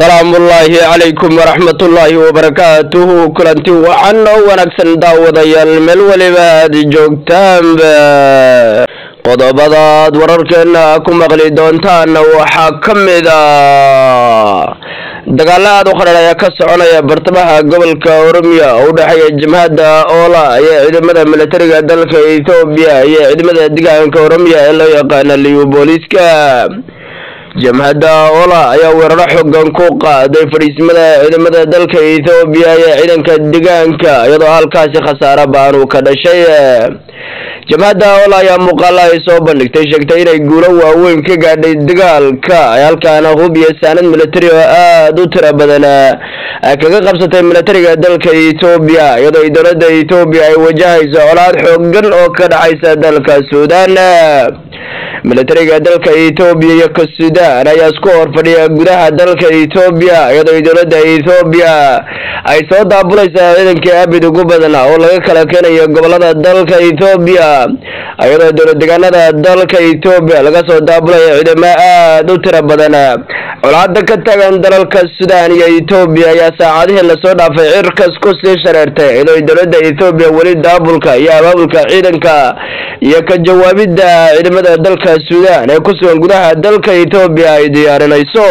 salaamullaahi calaykum waraxmatullaahi wabarakaatuhu kulanti waxaan oo wanaagsan daawadayaal meel weliba aad joogtaanba qodobadaad wararkeena ku maqli doontaana waxaa ka mid a. Dagaalo aada u qadhan ayaa ka soconaya bartamaha gobolka oromiya oo u dhexeeya jabhadda oola iyo ciidamada militariga dalka ethoobiya iyo ciidamada deegaanka oromiya ee loo yaqaana liyu booliiska jamhadda ola ayaa weeraro xogan ku qaaday fadhiismada ciidamada dalka ethoobiya iyo ciidanka deegaanka iyadoo halkaasi khasaare baanu ka dhashay jamhadda ola ayaa muuqaala ay soo bandhigtay sheegtay inay guulo waaweyn ka gaadhay dagaalka halkaana hub iyo saanad militari oo aada u tiro badan kaga qabsatay militariga dalka ethoobiya iyadoo dowladda ethoobiya ay wajahayso colaad xoogan oo ka dhexaysa dalka suudaan militariga dalka ethoobiya iyo ka suudaan ayaa isku hor fadhiya gudaha dalka ethoobiya iyadoo dowladda ethoobiya ay soo daabulaysaa ciidankii abid ugu badnaa oo laga kala keenayo gobollada dalka ethoobiya iyadoo dowlad deegaanada dalka ethoobiya laga soo daabulayo ciidamo aada u tiro badan colaada ka tagan dalalka suudaan iyo ethoobiya ayaa saacadihii la soo dhaafay cirkas ku sii shareertay ay dowladda ethoobiya weli daabulka iyo abaabulka ciidanka iyo ka jawaabidda ciidamada dalka suudaan ee ku sugan gudaha dalka ethoobiya ay diyaarinayso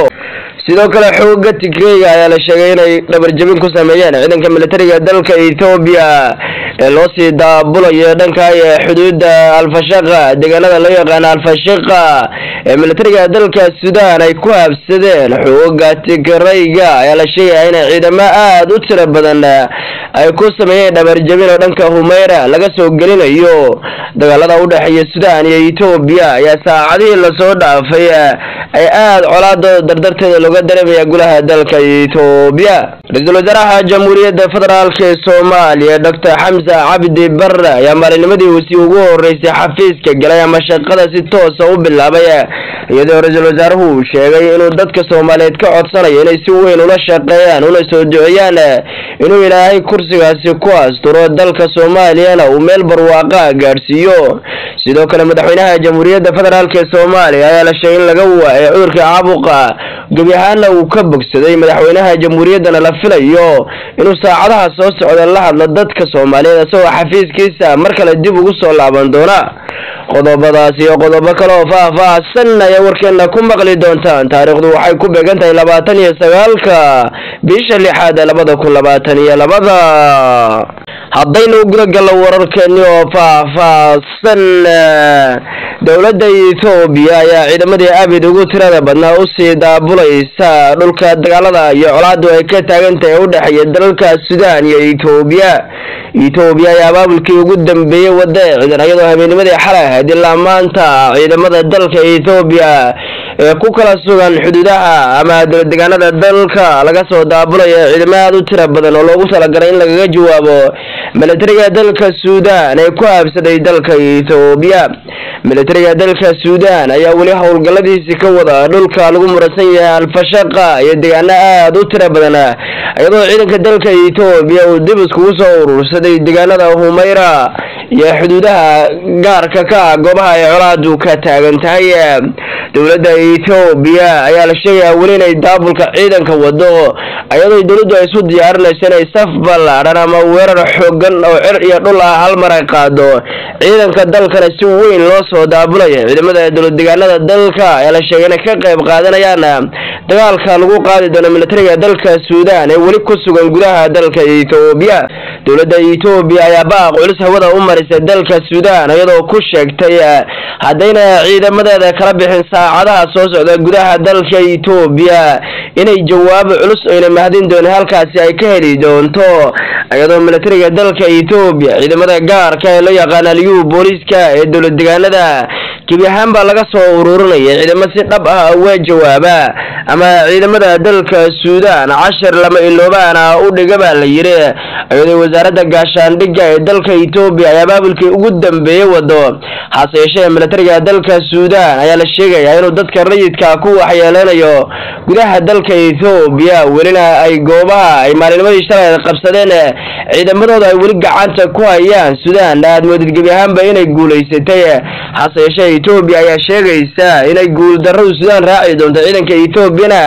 sidoo kale xooga tigreyga ayaa la sheegay inay dhabarjabin ku sameeyeen ciidanka militariga dalka ethoobiya ee loo sii daabulayo dhanka ee xuduudda alfashaqa deegaanada loo yaqaano alfashaqa ee militariga dalka suudaan ay ku habsadeen xooga tigreyga ayaa la sheegaya inay ciidamo aada u tiro badan ay ku sameeyeen dhabarjabin oo dhanka humeyra laga soo gelinayo. Dagaalada u dhexeeya suudaan iyo ethoobiya ayaa saacadihii la soo dhaafay ay aada colaada dardarteeda looga dareemaya gulaha dalka ethoobiya ra'iisul wasaaraha jamhuuriyadda federaalk ee soomaaliya doctor xamse cabdi barre ayaa maalinimadii usi ugu horeysay xafiiska galay ama shaqada si toosa u bilaabay iyadoo ra'iisul wasaaruhu uu sheegay inuu dadka soomaaliyeed ka codsanayo inay si weyn ula shaqeeyaan una soo duceeyaan inuu ilaahay kursigaasi ku asturo dalka soomaaliyana uu meel barwaaqa gaadhsiiyo sidoo kale madaxweynaha jamhuuriyadda federaalk ee soomaaliya ayaa la sheegay in laga waayay cudurka caabuqa gebi ahaana uu ka bogsaday madaxweynaha jamhuuriyaddana la filayo inuu saacadaha soo socda la hadlo dadka soomaaliyeed isagoo xafiiskiisa mar kale dib ugu soo laaban doona. Qodobadaas iyo qodobo kale oo faah-faahsan ayaa warkeena ku maqli doontaan taariikhdu waxay ku beegan tahay labaatan iyo sagaalka bisha lixaad labada kun labaatan iyo labada haddaynu guda gallo wararkeeni oo faah-faahsan dowladda ethoobiya ayaa ciidamadii abid ugu tirada badnaa u sii daabulaysa dhulka dagaalada iyo colaadu ay ka taagan tahay u dhexeeya dalalka suudaan iyo ethoobiya ethoobiya ayaa abaabulkii ugu dambeeyey wadda ciidan iyadoo habeenimadii xalay ahayd ilaa maanta ciidamada dalka ethoobiya ee ku kala sugan xuduudaha ama dowladdegaanada dalka laga soo daabulaya ciidamo aada u tira badan oo loogu talagalay in lagaga jawaabo militariga dalka suudaan ee ku habsaday dalka ethoobiya militariga dalka suudaan ayaa weli howlgalladiisii ka wada dhulka lagu muransan yahay alfashaqa iyo deegaano aada u tira badan iyadoo ciidanka dalka ethoobiya uu dib iskugu soo urursaday deegaanada humeyra iyo xuduudaha gaarka ka ah goobaha ay colaadu ka taagan tahay. Dowladda ethoobiya ayaa la sheegayaa weli inay daabulka ciidanka wado iyadoo dowladdu ay isu diyaarinayso inay saf ballaadhan ama weerar xoogan oo cir iyo dhul ah hal mar ay qaado. Ciidanka dalkana si weyn loo soo daabulaya. Ciidamada dowlad deegaanada dalka ayaa la sheegay inay ka qayb qaadanayaan dagaalka lagu qaadi doono militariga dalka suudaan ee weli ku sugan gudaha dalka ethoobiya dowladda ethoobiya ayaa baaq culus hawada u marisay dalka suudaan iyadoo ku sheegtay haddayna ciidamadeeda kala bixin saacadaha soo socda gudaha dalka ethoobiya inay jawaabo culus oyna mahadin doonin halkaasi ay ka heli doonto iyadoo militariga dalka ethoobiya ciidamada gaarka ee loo yaqaana liyu booliiska ee dowlad deegaanada gebi ahaan baa laga soo ururinaya ciidamo si dhab ah uga jawaaba ama ciidamada dalka suudaan cashar lama iloobaana u dhiga baa la yiri. Iyadoo wasaaradda gaashaandhigga ee dalka etoobiya ay abaabulkii ugu dambeeyey wado. Hase yeeshee militariga dalka suudaan ayaa la sheegayaa inuu dadka rayidka ku waxyeeleynayo gudaha dalka ethoobiya welina ay goobaha ay maalinimadii shalay qabsadeen ciidamadooda ay weli gacanta ku hayaan. Suudaan aad moodid gebi ahaanba inay guulaysatay hase yeeshee etoobiya ayaa sheegaysa inay guuldarradu suudaan raaci doonto ciidanka etoobiyana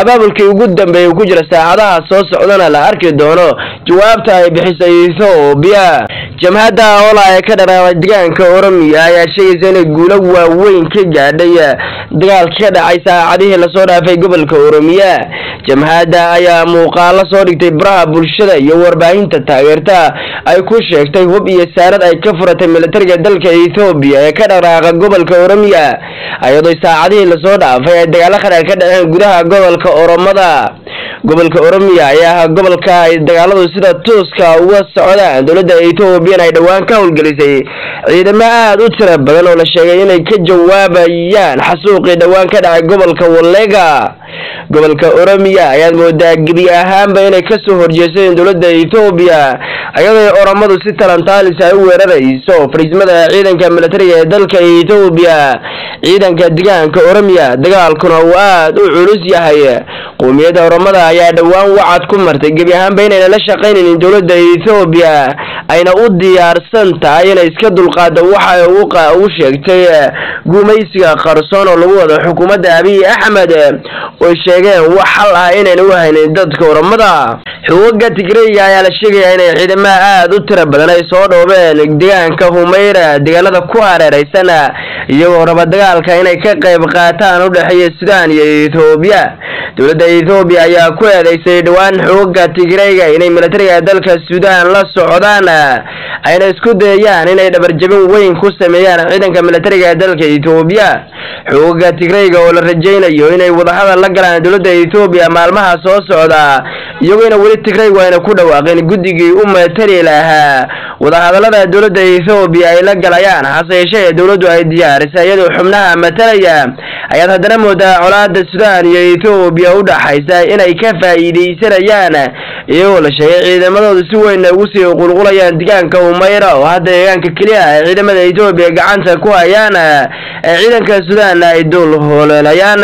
abaabulkii ugu dambeeyay uu ku jira saacadaha soo socdana la arki doono. Jawaabta ay bixisay ethoobiya jamhadda oola ee ka dharaabay deegaanka oromiya ayaa sheegaysa inay guulo waaweyn ka gaadhay. Dagaalka ka dhacay saacadihii la soo dhaafay gobolka oromiya jamhadda ayaa muuqaalo soo dhigtay baraha bulshada iyo warbaahinta taageerta. Ay ku sheegtay hub iyo saarad ay ka furatay militariga dalka ethoobiya ee ka dhaqaaqa gobolka oromiya iyadoo saacadihii la soo dhaafay ay dagaalo qadhaar ka dhaceen gudaha gobolka oromada gobolka oromiya ayaa ahaa gobolka ay dagaaladu sida tuuska uga socdaan dowladda ethoobiyan ay dhowaan ka howlgelisay. Ciidamo aada u tira badan oo la sheegay inay ka jawaabayaan xasuuqii dhowaan ka dhacay gobolka wallega gobolka oromiya ayaad moodaa gebi ahaanba inay ka soo horjeesadeen dowladda ethoobiya iyadoo oromadu si talantaalis ay u weerarayso fariismada ciidanka militariga ee dalka ethoobiya ciidanka deegaanka oromiya dagaalkuna uu aada u culus yahay. Qowmiyadda ayaa dhowaan wacad ku martay. Gebi ahaanba inayna la shaqaynaynin dowladda ethoobiya ayna u diyaarsan tahay inay iska dulqaado waxa ugu sheegtay gumaysiga qarsoon oo lagu wado xukuumadda abiy axmed oy sheegeen wax xal ah inayna u haynin dadka oromada xugaga tigreyga ayaa la sheegayaa inay ciidamaha aada u tira badan ay soo dhoobeen deegaanka humayra deegaanada ku hareeraysan iyagoo raba dagaalka inay ka qayb qaataan u dhexeeya suudaan iyo ethoobiya dowladda ethoobiya ayaa ku eedeysay dhowaan xugaga tigreyga inay militariga dalka suudaan la socdaan ayna isku dayayaan inay dhabarjabin weyn ku sameeyaan ciidanka militariga ee dalka ethoobiya xugaga tigreyga oo la rajaynayo inay wadahadal la galaan dowladda ethoobiya maalmaha soo socda iyagoona weli tigreygu ayna ku dhawaaqeen guddigii u matari lahaa. Wadahadalada dowladda ethoobiya ay la galayaan hase yeeshee dowladdu ay diyaarisay iyadoo xubnaha matalaya ayaad haddana moodaa colaada suudaan iyo ethoobiya u dhaxaysa inay ka faa'iidaysanayaan iyagoo la sheegay ciidamadooda si weyn ugu sii qulqulayaan deegaanka umayra. Oo hadda deegaanka keliya ay ciidamada ethoobiya gacanta ku hayaan ee ciidanka suudaan ay dul hooleelayaan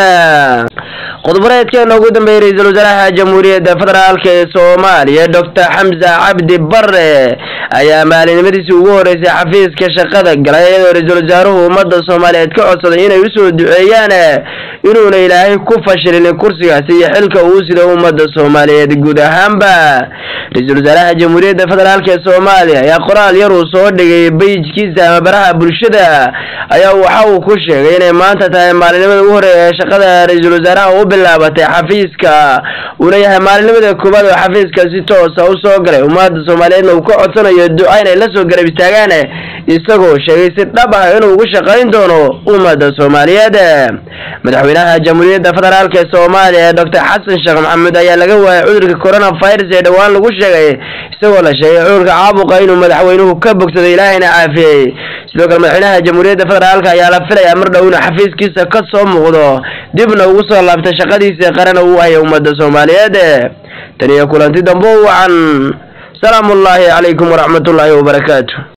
qodobareedkeena ugu dambeeyay ra'iisul wasaaraha jamhuuriyadda federaalk ee soomaaliya doctor xamse cabdi bare ayaa maalinimadiisii ugu horeysay xafiiska shaqada galay iyadoo ra'iisul wasaaruhu ummadda soomaaliyeed ka codsaday inay u soo duceeyaan inuuna ilaahay ku fashilin kursigaasi iyo xilka uu sida ummadda soomaaliyeed. Guud ahaanba ra'iisul wasaaraha jamhuuriyadda federaalk ee soomaaliya ayaa qoraal yar uu soo dhigay beyjkiisa ama baraha bulshada ayaa waxa uu ku sheegay inay maanta tahay maalinimada ugu horreeya ee shaqada ra'iisul wasaaraha bilaabatay xafiiska uuna yahay maalinimada koowaad oo xafiiska si toosa u soo galay ummadda soomaaliyeedna uu ka codsanayo duca inay la soo garab istaagaan isagoo sheegay si dhab ah inuu ugu shaqayn doono ummadda soomaaliyeed. Madaxweynaha jamhuuriyadda federaalk ee soomaaliya doctor xasan sheekh maxamuud ayaa laga waayay cudurka coronavirus ee dhowaan lagu sheegay isagoo la sheegay cudurka caabuqa inuu madaxweynuhu ka bogsaday ilaahayna caafiyey sidoo kale madaxweynaha jamhuuriyadda federaalk ayaa la filayaa mar dhow inuu xafiiskiisa ka soo muuqdo. Dibna ugu soo laabta shaqadiisa qaran uu haya ummadda soomaaliyeed. Tan iyo kulanti dambo wacan. Salaamu ullaahi calaykum waraxmatullaahi wabarakaatu